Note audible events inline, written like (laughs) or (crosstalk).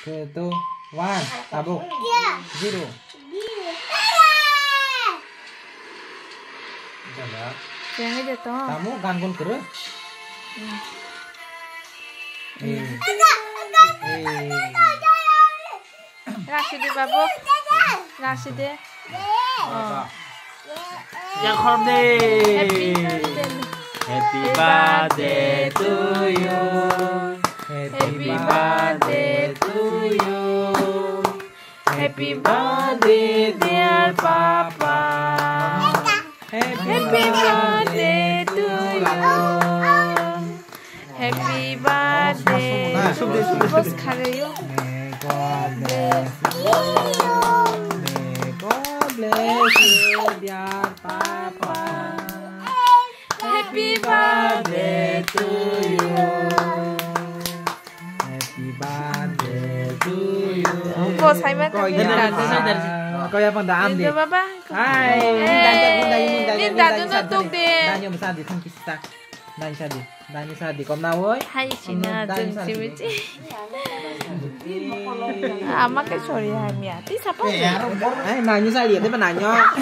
Satu, one, tabuk. Zero. Kamu. Eh. Eh. Rashidi babu. Rashidi. Apa? Yang. Happy birthday. Happy birthday to you. Happy birthday. Happy birthday dear Papa. Happy birthday to you. Happy birthday. Nah, sudah, sudah, Bos sudah. karayo. May God bless you. May God bless you, dear Papa. Happy birthday to you. Happy birthday to cô sai mất cái gì là cô ấy bằng đam đi. Ba ba. Ai nhìn đàn cho nó tung đi đàn nhiều sao thì không kịp ta đàn sao đi đàn như sao thì còn nào ấy hay chỉ là dừng chỉ với chị. (laughs) À mắc cái chỗ này mía tí sao không ai mà như sao thì thế mà nào nhó